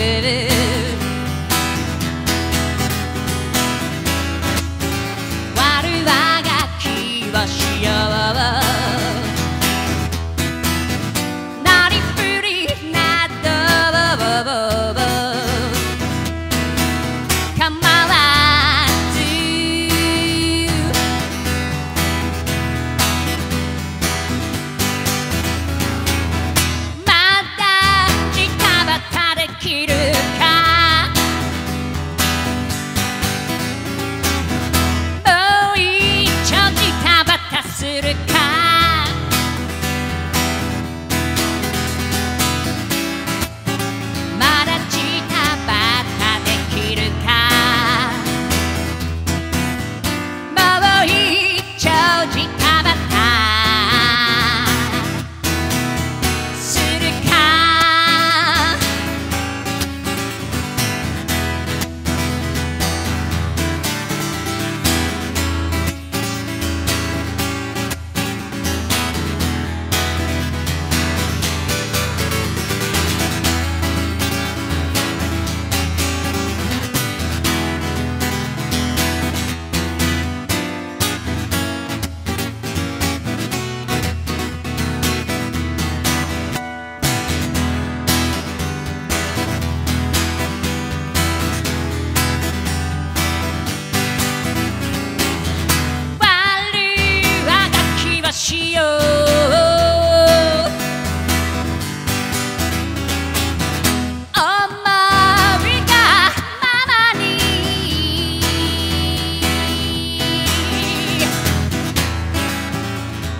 it is. ましょう。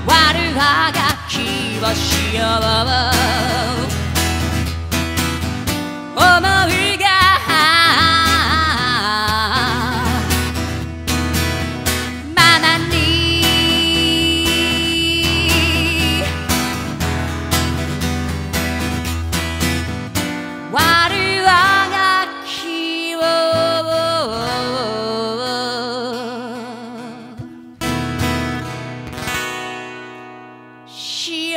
悪あがきをしよう。she